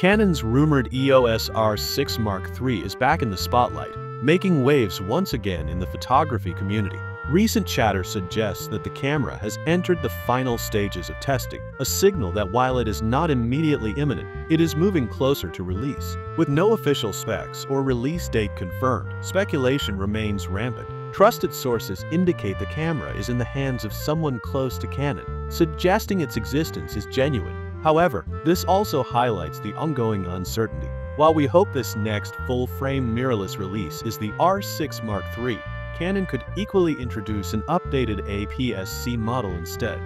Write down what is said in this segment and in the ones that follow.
Canon's rumored EOS R6 Mark III is back in the spotlight, making waves once again in the photography community. Recent chatter suggests that the camera has entered the final stages of testing, a signal that while it is not immediately imminent, it is moving closer to release. With no official specs or release date confirmed, speculation remains rampant. Trusted sources indicate the camera is in the hands of someone close to Canon, suggesting its existence is genuine. However, this also highlights the ongoing uncertainty. While we hope this next full-frame mirrorless release is the R6 Mark III, Canon could equally introduce an updated APS-C model instead.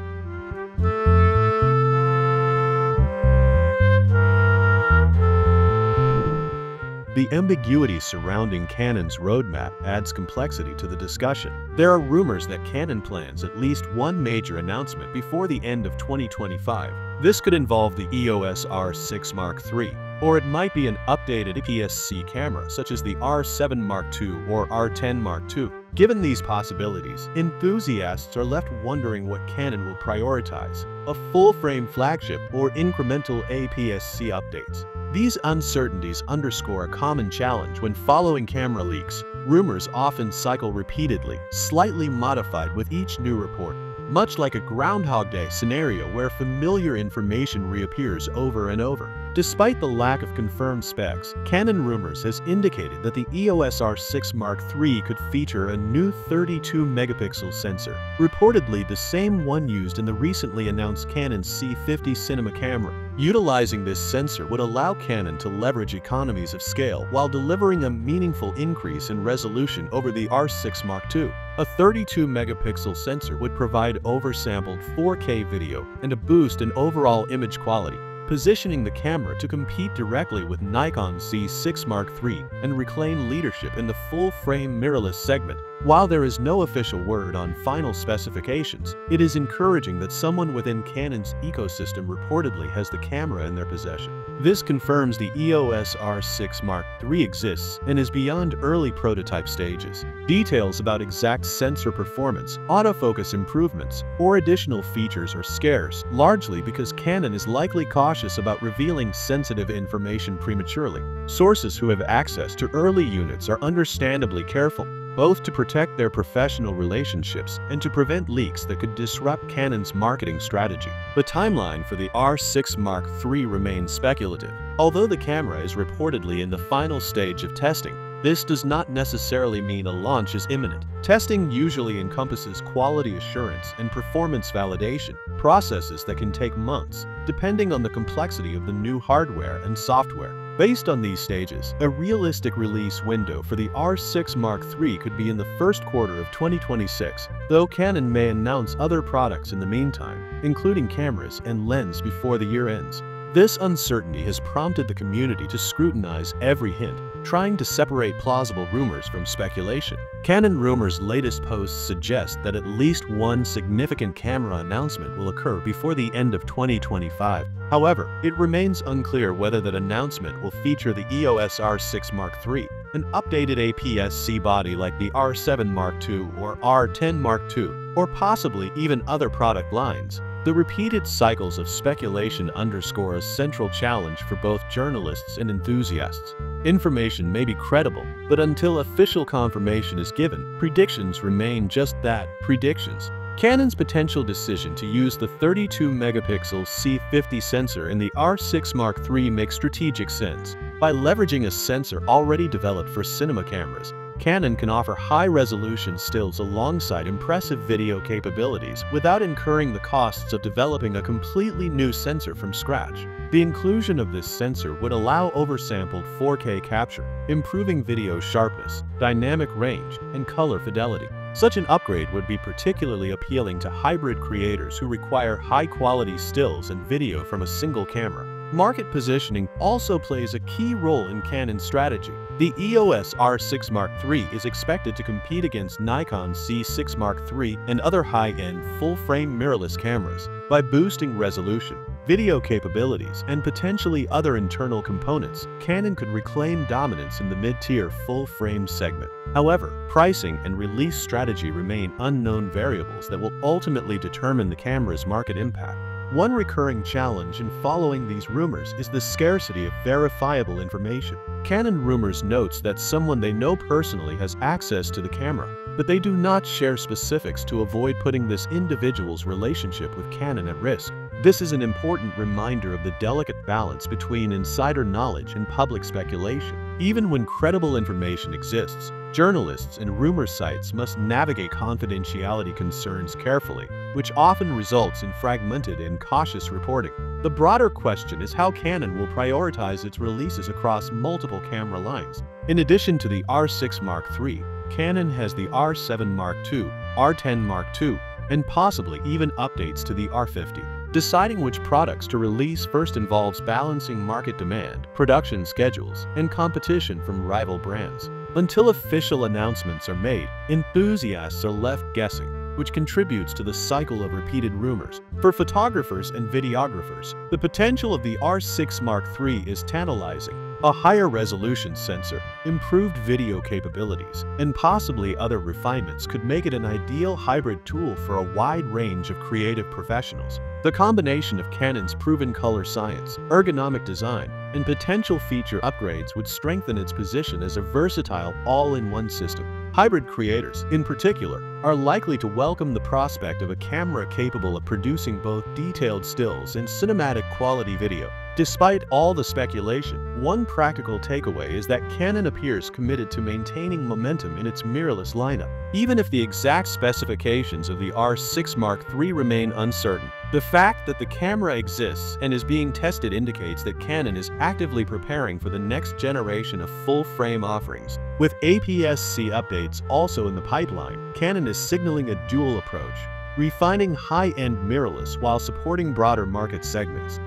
The ambiguity surrounding Canon's roadmap adds complexity to the discussion. There are rumors that Canon plans at least one major announcement before the end of 2025. This could involve the EOS R6 Mark III, or it might be an updated APS-C camera such as the R7 Mark II or R10 Mark II. Given these possibilities, enthusiasts are left wondering what Canon will prioritize, a full-frame flagship or incremental APS-C updates. These uncertainties underscore a common challenge when following camera leaks. Rumors often cycle repeatedly, slightly modified with each new report, much like a Groundhog Day scenario where familiar information reappears over and over. Despite the lack of confirmed specs, Canon Rumors has indicated that the EOS R6 Mark III could feature a new 32-megapixel sensor, reportedly the same one used in the recently announced Canon C50 cinema camera. Utilizing this sensor would allow Canon to leverage economies of scale while delivering a meaningful increase in resolution over the R6 Mark II. A 32-megapixel sensor would provide oversampled 4K video and a boost in overall image quality, positioning the camera to compete directly with Nikon Z6 Mark III and reclaim leadership in the full-frame mirrorless segment. While there is no official word on final specifications, it is encouraging that someone within Canon's ecosystem reportedly has the camera in their possession. This confirms the EOS R6 Mark III exists and is beyond early prototype stages. Details about exact sensor performance, autofocus improvements, or additional features are scarce, largely because Canon is likely cautious about revealing sensitive information prematurely. Sources who have access to early units are understandably careful, both to protect their professional relationships and to prevent leaks that could disrupt Canon's marketing strategy. The timeline for the R6 Mark III remains speculative. Although the camera is reportedly in the final stage of testing, this does not necessarily mean a launch is imminent. Testing usually encompasses quality assurance and performance validation, processes that can take months, depending on the complexity of the new hardware and software. Based on these stages, a realistic release window for the R6 Mark III could be in the first quarter of 2026, though Canon may announce other products in the meantime, including cameras and lens before the year ends. This uncertainty has prompted the community to scrutinize every hint, trying to separate plausible rumors from speculation. Canon Rumors' latest posts suggest that at least one significant camera announcement will occur before the end of 2025. However, it remains unclear whether that announcement will feature the EOS R6 Mark III, an updated APS-C body like the R7 Mark II or R10 Mark II, or possibly even other product lines. The repeated cycles of speculation underscore a central challenge for both journalists and enthusiasts. Information may be credible, but until official confirmation is given, predictions remain just that, predictions. Canon's potential decision to use the 32-megapixel C50 sensor in the R6 Mark III makes strategic sense. By leveraging a sensor already developed for cinema cameras, Canon can offer high-resolution stills alongside impressive video capabilities without incurring the costs of developing a completely new sensor from scratch. The inclusion of this sensor would allow oversampled 4K capture, improving video sharpness, dynamic range, and color fidelity. Such an upgrade would be particularly appealing to hybrid creators who require high-quality stills and video from a single camera. Market positioning also plays a key role in Canon's strategy. The EOS R6 Mark III is expected to compete against Nikon Z6 Mark III and other high-end full-frame mirrorless cameras by boosting resolution, video capabilities, and potentially other internal components, Canon could reclaim dominance in the mid-tier full-frame segment. However, pricing and release strategy remain unknown variables that will ultimately determine the camera's market impact. One recurring challenge in following these rumors is the scarcity of verifiable information. Canon Rumors notes that someone they know personally has access to the camera, but they do not share specifics to avoid putting this individual's relationship with Canon at risk. This is an important reminder of the delicate balance between insider knowledge and public speculation. Even when credible information exists, journalists and rumor sites must navigate confidentiality concerns carefully, which often results in fragmented and cautious reporting. The broader question is how Canon will prioritize its releases across multiple camera lines. In addition to the R6 Mark III, Canon has the R7 Mark II, R10 Mark II, and possibly even updates to the R50. Deciding which products to release first involves balancing market demand, production schedules, and competition from rival brands. Until official announcements are made, enthusiasts are left guessing, which contributes to the cycle of repeated rumors. For photographers and videographers, the potential of the R6 Mark III is tantalizing. A higher resolution sensor, improved video capabilities, and possibly other refinements could make it an ideal hybrid tool for a wide range of creative professionals. The combination of Canon's proven color science, ergonomic design, and potential feature upgrades would strengthen its position as a versatile all-in-one system. Hybrid creators, in particular, are likely to welcome the prospect of a camera capable of producing both detailed stills and cinematic quality video. Despite all the speculation, one practical takeaway is that Canon appears committed to maintaining momentum in its mirrorless lineup. Even if the exact specifications of the R6 Mark III remain uncertain, the fact that the camera exists and is being tested indicates that Canon is actively preparing for the next generation of full-frame offerings. With APS-C updates also in the pipeline, Canon is signaling a dual approach, refining high-end mirrorless while supporting broader market segments.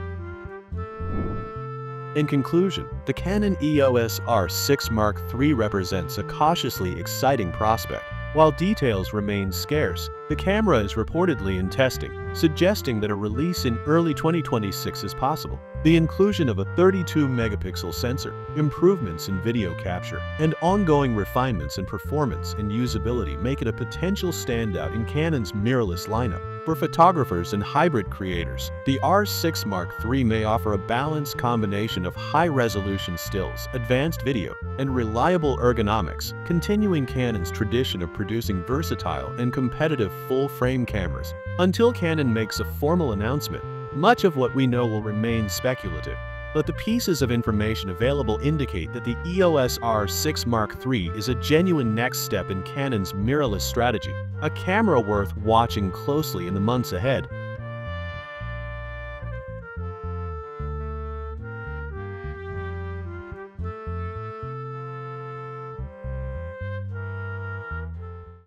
In conclusion, the Canon EOS R6 Mark III represents a cautiously exciting prospect. While details remain scarce, the camera is reportedly in testing, suggesting that a release in early 2026 is possible. The inclusion of a 32-megapixel sensor, improvements in video capture, and ongoing refinements in performance and usability make it a potential standout in Canon's mirrorless lineup. For photographers and hybrid creators, the R6 Mark III may offer a balanced combination of high-resolution stills, advanced video, and reliable ergonomics, continuing Canon's tradition of producing versatile and competitive full-frame cameras. Until Canon makes a formal announcement, much of what we know will remain speculative, but the pieces of information available indicate that the EOS R6 Mark III is a genuine next step in Canon's mirrorless strategy, a camera worth watching closely in the months ahead.